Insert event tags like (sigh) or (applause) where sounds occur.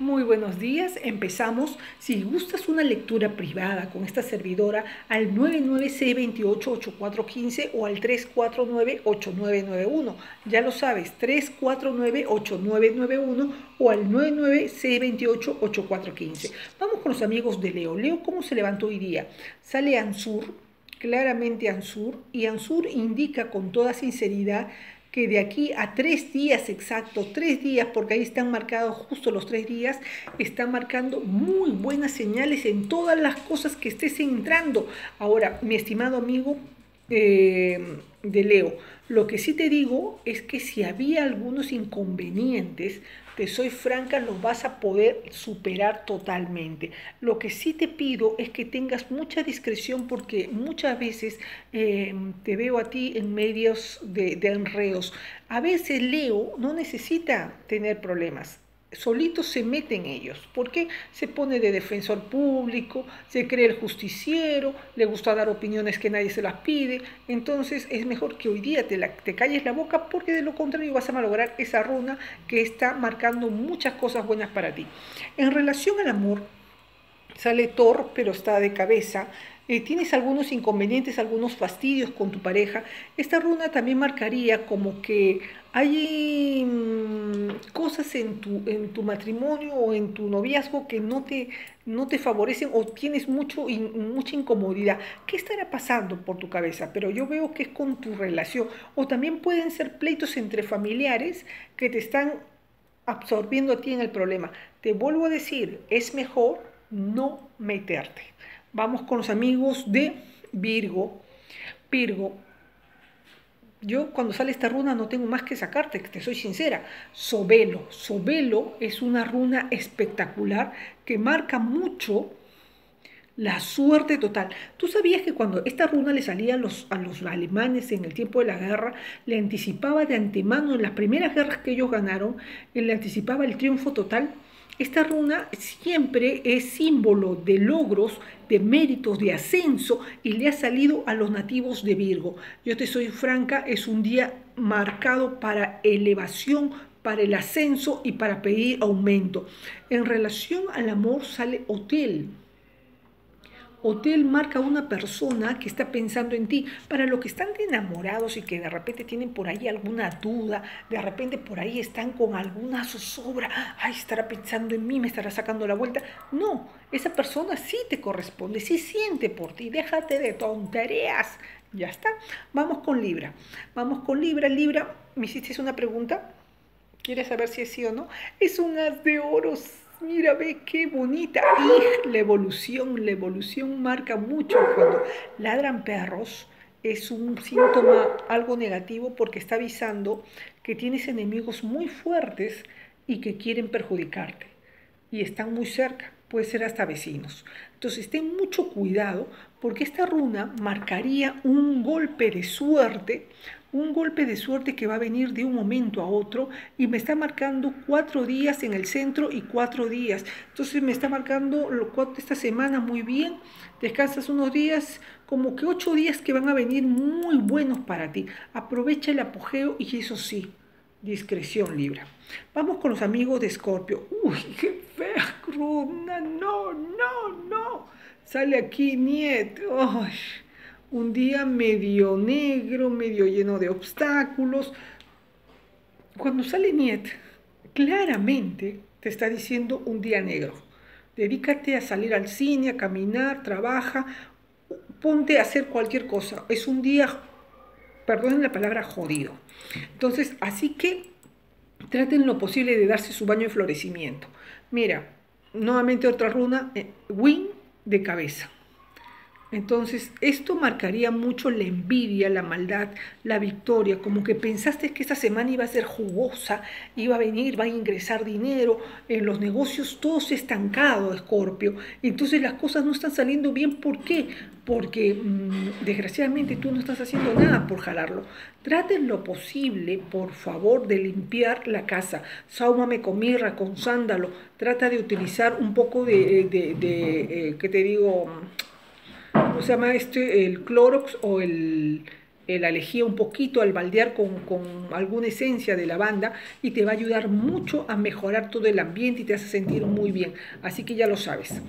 Muy buenos días, empezamos. Si gustas una lectura privada con esta servidora al 99C288415 o al 3498991. Ya lo sabes, 3498991 o al 99C288415. Vamos con los amigos de Leo. Leo, ¿cómo se levantó hoy día? Sale Ansur, claramente Ansur, y Ansur indica con toda sinceridad que de aquí a tres días exactos, tres días, porque ahí están marcados justo los tres días, están marcando muy buenas señales en todas las cosas que estés entrando. Ahora, mi estimado amigo eh, de Leo, lo que sí te digo es que si había algunos inconvenientes, soy franca, los vas a poder superar totalmente. Lo que sí te pido es que tengas mucha discreción porque muchas veces eh, te veo a ti en medios de, de. A veces Leo no necesita tener problemas solitos se meten ellos, porque se pone de defensor público, se cree el justiciero, le gusta dar opiniones que nadie se las pide, entonces es mejor que hoy día te, te calles la boca porque de lo contrario vas a malograr esa runa que está marcando muchas cosas buenas para ti. En relación al amor, sale Thor, pero está de cabeza, eh, tienes algunos inconvenientes, algunos fastidios con tu pareja, esta runa también marcaría como que hay mm, cosas en tu, en tu matrimonio o en tu noviazgo que no te, no te favorecen o tienes mucho, mucha incomodidad. ¿Qué estará pasando por tu cabeza? Pero yo veo que es con tu relación. O también pueden ser pleitos entre familiares que te están absorbiendo a ti en el problema. Te vuelvo a decir, es mejor no meterte. Vamos con los amigos de Virgo. Virgo, yo cuando sale esta runa no tengo más que sacarte, te soy sincera. Sobelo. Sobelo es una runa espectacular que marca mucho la suerte total. ¿Tú sabías que cuando esta runa le salía a los, a los alemanes en el tiempo de la guerra, le anticipaba de antemano en las primeras guerras que ellos ganaron, le anticipaba el triunfo total? Esta runa siempre es símbolo de logros, de méritos, de ascenso y le ha salido a los nativos de Virgo. Yo te soy franca, es un día marcado para elevación, para el ascenso y para pedir aumento. En relación al amor sale hotel. Hotel marca una persona que está pensando en ti. Para los que están enamorados y que de repente tienen por ahí alguna duda, de repente por ahí están con alguna zozobra, ay, estará pensando en mí, me estará sacando la vuelta. No, esa persona sí te corresponde, sí siente por ti, déjate de tonterías. Ya está. Vamos con Libra. Vamos con Libra. Libra, me hiciste una pregunta. ¿Quieres saber si es sí o no? Es un as de oros Mira, ve qué bonita. Y la evolución, la evolución marca mucho. Cuando ladran perros es un síntoma algo negativo porque está avisando que tienes enemigos muy fuertes y que quieren perjudicarte. Y están muy cerca, puede ser hasta vecinos. Entonces ten mucho cuidado porque esta runa marcaría un golpe de suerte un golpe de suerte que va a venir de un momento a otro y me está marcando cuatro días en el centro y cuatro días. Entonces me está marcando esta semana muy bien, descansas unos días, como que ocho días que van a venir muy buenos para ti. Aprovecha el apogeo y eso sí, discreción Libra. Vamos con los amigos de Escorpio. Uy, (laughs) qué cruna, no, no, no. Sale aquí Niet. Ay un día medio negro, medio lleno de obstáculos. Cuando sale Niet, claramente te está diciendo un día negro. Dedícate a salir al cine, a caminar, trabaja, ponte a hacer cualquier cosa. Es un día, perdonen la palabra, jodido. Entonces, así que traten lo posible de darse su baño de florecimiento. Mira, nuevamente otra runa, eh, win de cabeza. Entonces, esto marcaría mucho la envidia, la maldad, la victoria, como que pensaste que esta semana iba a ser jugosa, iba a venir, va a ingresar dinero, en los negocios todo se estancado, Escorpio. Entonces las cosas no están saliendo bien, ¿por qué? Porque mm, desgraciadamente tú no estás haciendo nada por jalarlo. Traten lo posible, por favor, de limpiar la casa. Sáumame con mirra, con sándalo. Trata de utilizar un poco de, de, de eh, ¿qué te digo? ¿Cómo se llama este? El Clorox o el, la lejía un poquito al baldear con, con alguna esencia de lavanda y te va a ayudar mucho a mejorar todo el ambiente y te hace sentir muy bien. Así que ya lo sabes.